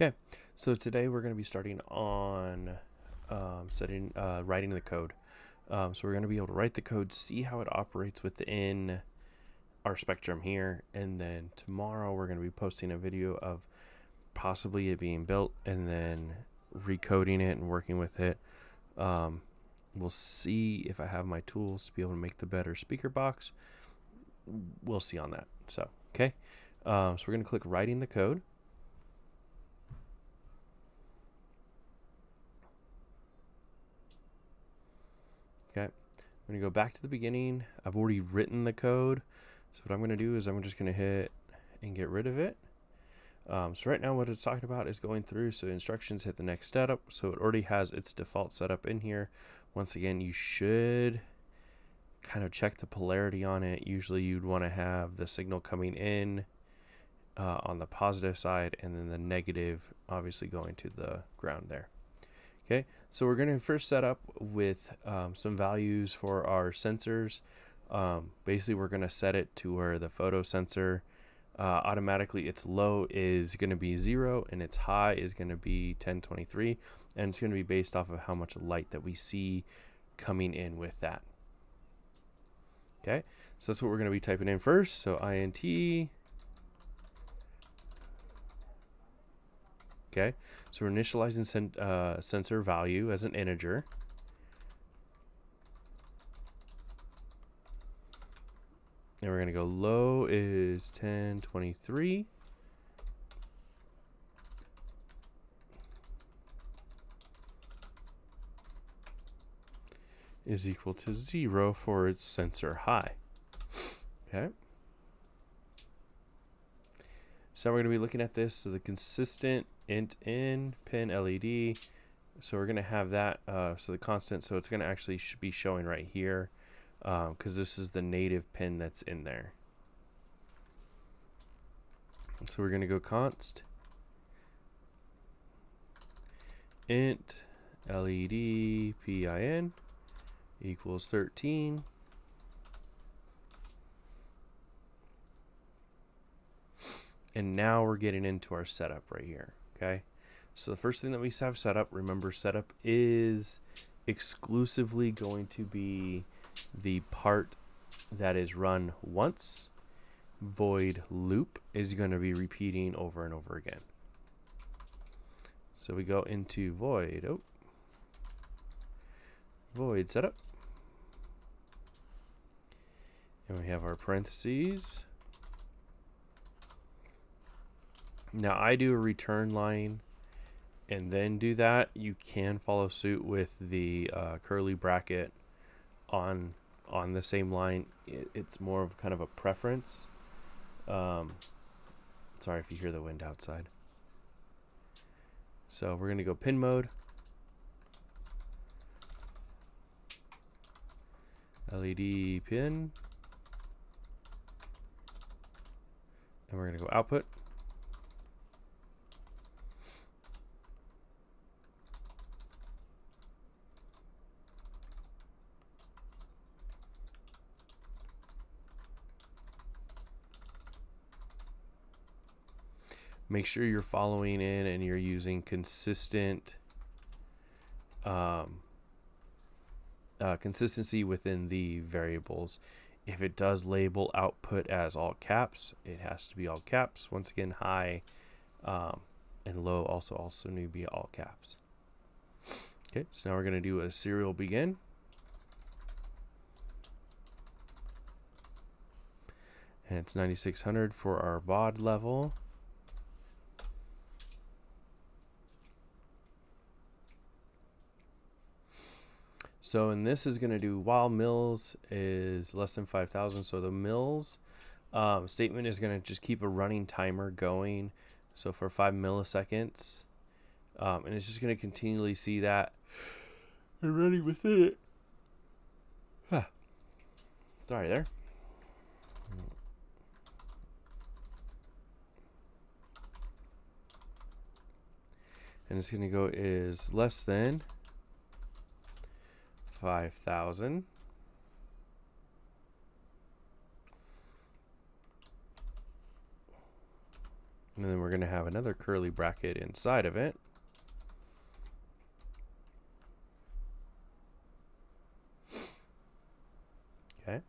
Okay, so today we're going to be starting on um, setting, uh, writing the code. Um, so we're going to be able to write the code, see how it operates within our spectrum here, and then tomorrow we're going to be posting a video of possibly it being built and then recoding it and working with it. Um, we'll see if I have my tools to be able to make the better speaker box. We'll see on that. So, okay. Um, so we're going to click writing the code. Okay, I'm to go back to the beginning. I've already written the code. So what I'm to do is I'm just to hit and get rid of it. Um, so right now what it's talking about is going through. So instructions hit the next setup. So it already has its default setup in here. Once again, you should kind of check the polarity on it. Usually you'd want to have the signal coming in uh, on the positive side and then the negative obviously going to the ground there. Okay, so we're going to first set up with um, some values for our sensors. Um, basically, we're going to set it to where the photo sensor uh, automatically its low is going to be 0 and its high is going to be 1023 and it's going to be based off of how much light that we see coming in with that. Okay, so that's what we're going to be typing in first. So int Okay, so we're initializing sen uh, sensor value as an integer. And we're going to go low is 1023. is equal to 0 for its sensor high. Okay. So we're going to be looking at this. So the consistent int in pin LED. So we're going to have that. Uh, so the constant. So it's going to actually be showing right here because um, this is the native pin that's in there. So we're going to go const int LED pin equals 13. And now we're getting into our setup right here, okay? So the first thing that we have set up, remember setup is exclusively going to be the part that is run once. Void loop is going to be repeating over and over again. So we go into void, oh, void setup. And we have our parentheses. Now I do a return line and then do that. You can follow suit with the uh, curly bracket on on the same line. It, it's more of kind of a preference. Um, sorry if you hear the wind outside. So we're going to go pin mode. LED pin. And we're going to go output. Make sure you're following in and you're using consistent um, uh, consistency within the variables. If it does label output as all caps, it has to be all caps. Once again, high um, and low also also need to be all caps. Okay, so now we're going to do a serial begin. And it's 9600 for our baud level. So, and this is going to do while millis is less than 5,000. So the millis um, statement is going to just keep a running timer going. So for five milliseconds. Um, and it's just going to continually see that and running within it. Huh. Sorry there. And it's going to go is less than 5,000. And then we're going to have another curly bracket inside of it. Okay.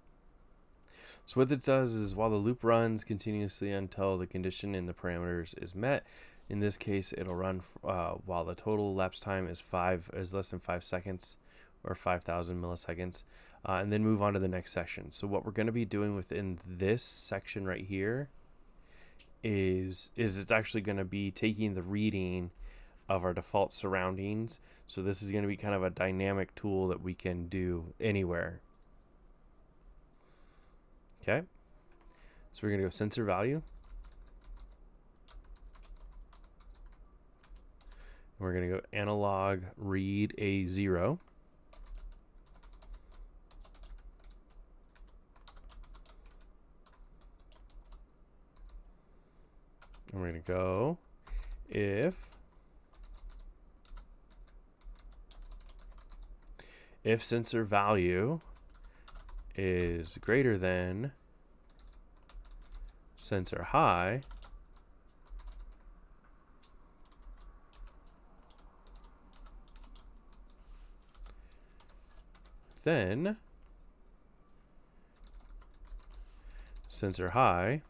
So what it does is while the loop runs continuously until the condition in the parameters is met, in this case it'll run uh, while the total elapsed time is five is less than five seconds or 5,000 milliseconds, uh, and then move on to the next section. So what we're going to be doing within this section right here is is it's actually going to be taking the reading of our default surroundings. So this is going to be kind of a dynamic tool that we can do anywhere. Okay. So we're going to go sensor value. We're going to go analog read a zero. And we're going to go if if sensor value is greater than sensor high, then sensor high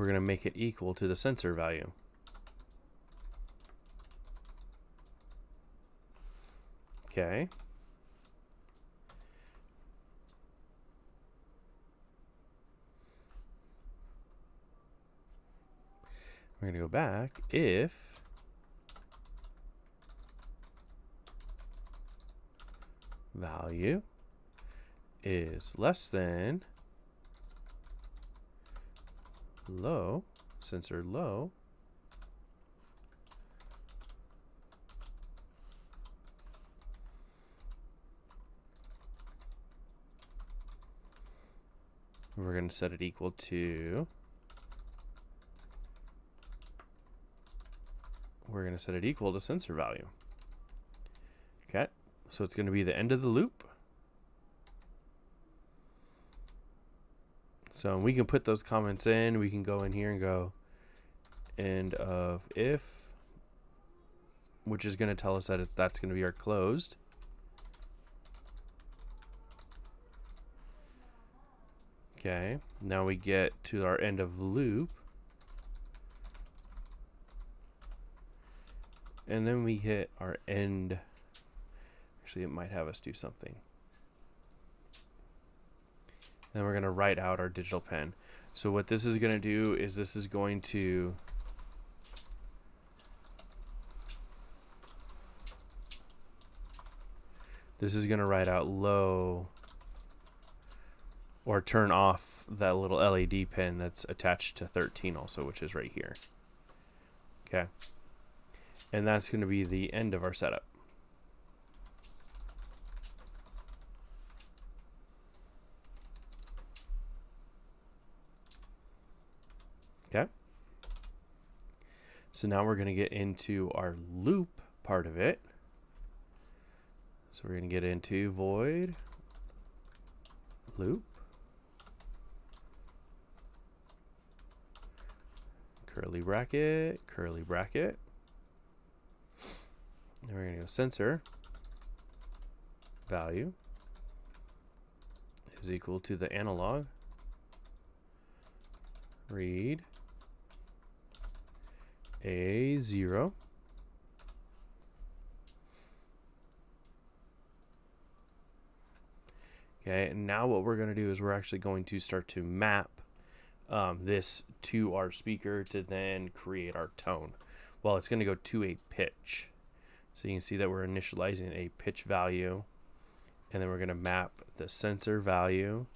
we're going to make it equal to the sensor value. Okay. We're going to go back if value is less than low, sensor low, we're going to set it equal to we're going to set it equal to sensor value. Okay, so it's going to be the end of the loop. So we can put those comments in. We can go in here and go end of uh, if, which is going to tell us that it's, that's going to be our closed. Okay, now we get to our end of loop. And then we hit our end. Actually, it might have us do something. Then we're going to write out our digital pen. So what this is going to do is this is going to this is going to write out low or turn off that little LED pin that's attached to 13 also, which is right here. Okay. And that's going to be the end of our setup. Okay. So now we're going to get into our loop part of it. So we're going to get into void loop. Curly bracket, curly bracket. And we're going to go sensor value is equal to the analog read a zero. Okay, and now what we're going to do is we're actually going to start to map um, this to our speaker to then create our tone. Well, it's going to go to a pitch. So you can see that we're initializing a pitch value and then we're going to map the sensor value.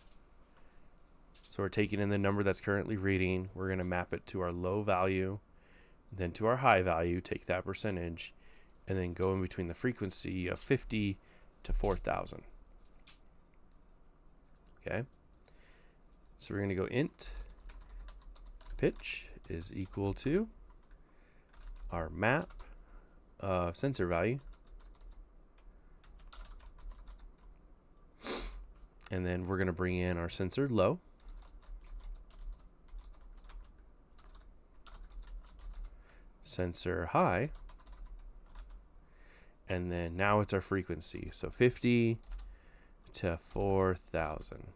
So we're taking in the number that's currently reading, we're going to map it to our low value then to our high value, take that percentage, and then go in between the frequency of 50 to 4,000. Okay. So we're going to go int pitch is equal to our map uh, sensor value And then we're going to bring in our sensor low. Sensor high. And then now it's our frequency. So 50 to 4,000.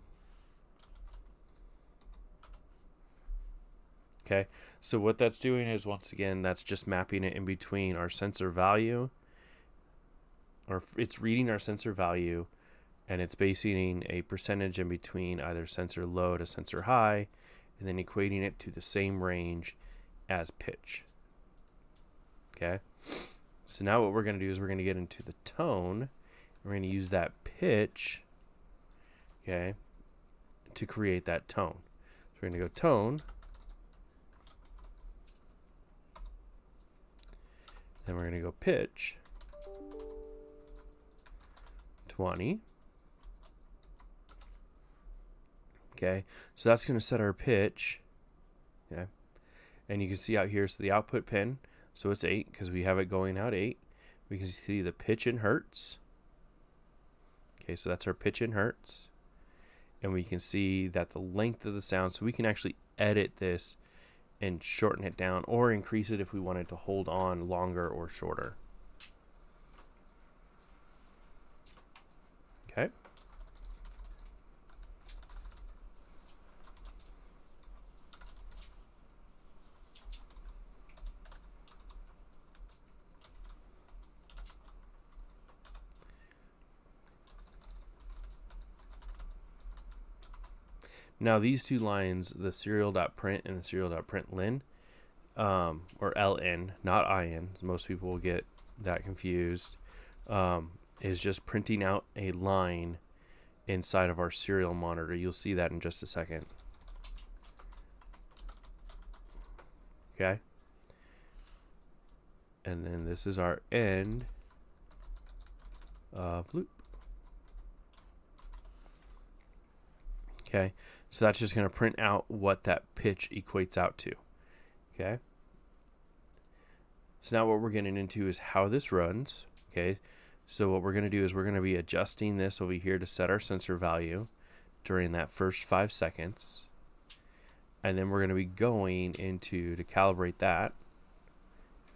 Okay, so what that's doing is once again, that's just mapping it in between our sensor value, or it's reading our sensor value, and it's basing a percentage in between either sensor low to sensor high, and then equating it to the same range as pitch. Okay, so now what we're going to do is we're going to get into the tone. We're going to use that pitch, okay, to create that tone. So we're going to go tone. Then we're going to go pitch 20. Okay, so that's going to set our pitch. Okay, and you can see out here, so the output pin, so it's 8 because we have it going out 8. We can see the pitch in hertz. Okay, so that's our pitch in hertz. And we can see that the length of the sound, so we can actually edit this and shorten it down or increase it if we wanted to hold on longer or shorter. Okay. Now these two lines, the serial.print and the serial.println, um, or ln, not in, most people will get that confused, um, is just printing out a line inside of our serial monitor. You'll see that in just a second. Okay. And then this is our end of loop. Okay, so that's just going to print out what that pitch equates out to. Okay. So now what we're getting into is how this runs. Okay. So what we're going to do is we're going to be adjusting this over here to set our sensor value during that first five seconds. And then we're going to be going into to calibrate that.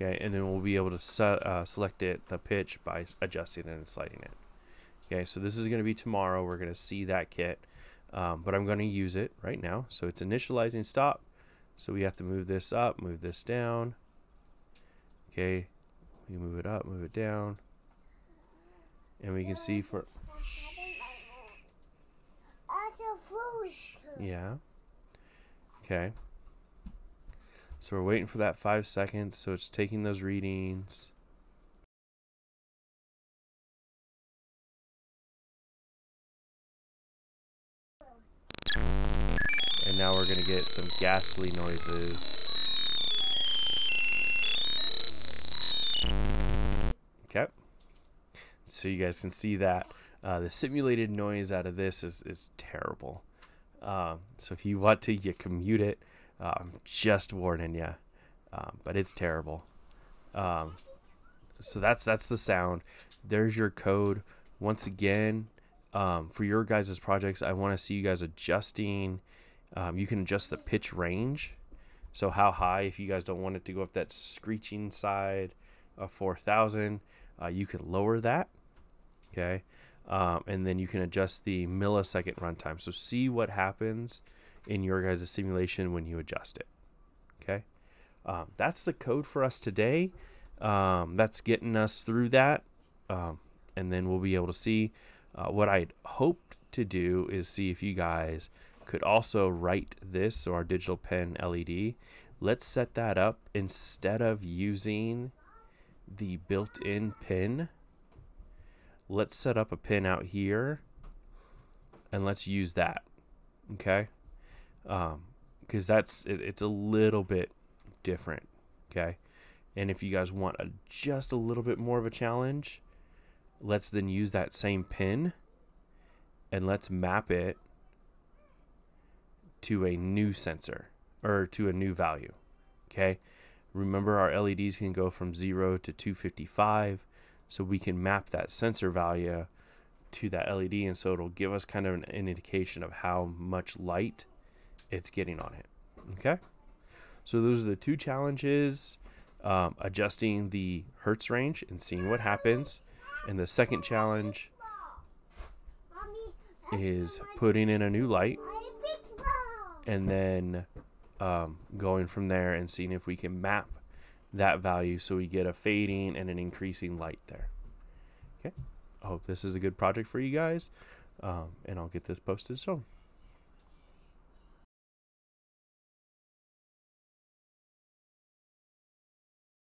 Okay. And then we'll be able to set, uh, select it, the pitch by adjusting it and sliding it. Okay. So this is going to be tomorrow. We're going to see that kit um, but I'm going to use it right now. So it's initializing stop. So we have to move this up, move this down. Okay, we move it up, move it down. And we can see for... Yeah. Okay. So we're waiting for that five seconds. So it's taking those readings. Now we're to get some ghastly noises. Okay. So you guys can see that. Uh, the simulated noise out of this is, is terrible. Um, so if you want to, you can mute it. Uh, I'm just warning you. Um, but it's terrible. Um, so that's that's the sound. There's your code. Once again, um, for your guys' projects, I want to see you guys adjusting. Um, you can adjust the pitch range. So how high, if you guys don't want it to go up that screeching side of 4,000, uh, you can lower that. Okay. Um, and then you can adjust the millisecond runtime. So see what happens in your guys' simulation when you adjust it. Okay. Um, that's the code for us today. Um, that's getting us through that. Um, and then we'll be able to see uh, what I'd hoped to do is see if you guys could also write this, so our digital pen LED. Let's set that up instead of using the built-in pin. Let's set up a pin out here and let's use that. Okay. Um, cause that's, it, it's a little bit different. Okay. And if you guys want a, just a little bit more of a challenge, let's then use that same pin and let's map it to a new sensor or to a new value. Okay. Remember our LEDs can go from 0 to 255 so we can map that sensor value to that LED, and so it'll give us kind of an, an indication of how much light it's getting on it. Okay, so those are the two challenges: um, adjusting the hertz range and seeing what happens, and the second challenge is putting in a new light and then um, going from there and seeing if we can map that value so we get a fading and an increasing light there. Okay, I hope this is a good project for you guys, um, and I'll get this posted soon.